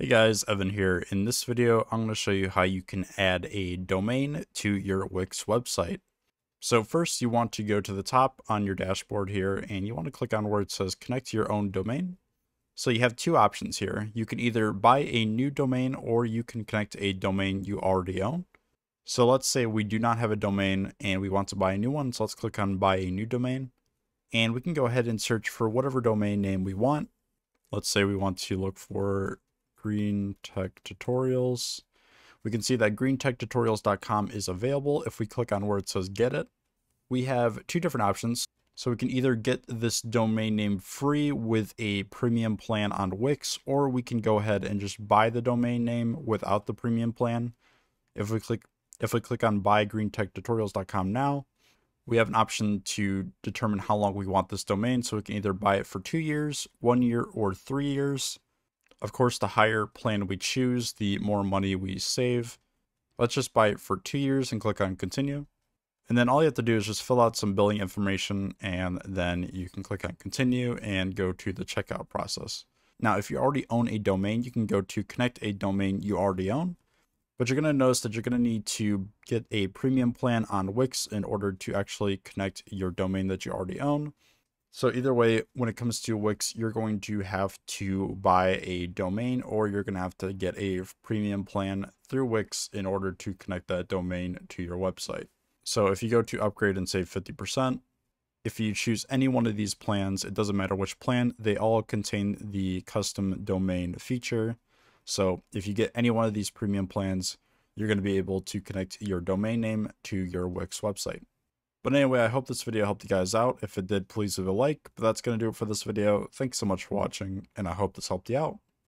Hey guys, Evan here. In this video, I'm going to show you how you can add a domain to your Wix website. So first you want to go to the top on your dashboard here and you want to click on where it says connect to your own domain. So you have two options here. You can either buy a new domain or you can connect a domain you already own. So let's say we do not have a domain and we want to buy a new one. So let's click on buy a new domain and we can go ahead and search for whatever domain name we want. Let's say we want to look for Green Tech Tutorials. We can see that greentechtutorials.com is available if we click on where it says get it. We have two different options. So we can either get this domain name free with a premium plan on Wix, or we can go ahead and just buy the domain name without the premium plan. If we click if we click on buy greentechtutorials.com now, we have an option to determine how long we want this domain. So we can either buy it for two years, one year, or three years. Of course, the higher plan we choose, the more money we save. Let's just buy it for two years and click on continue. And then all you have to do is just fill out some billing information and then you can click on continue and go to the checkout process. Now, if you already own a domain, you can go to connect a domain you already own. But you're going to notice that you're going to need to get a premium plan on Wix in order to actually connect your domain that you already own. So either way, when it comes to Wix, you're going to have to buy a domain or you're going to have to get a premium plan through Wix in order to connect that domain to your website. So if you go to upgrade and save 50%, if you choose any one of these plans, it doesn't matter which plan, they all contain the custom domain feature. So if you get any one of these premium plans, you're going to be able to connect your domain name to your Wix website. But anyway, I hope this video helped you guys out. If it did, please leave a like. But that's going to do it for this video. Thanks so much for watching, and I hope this helped you out.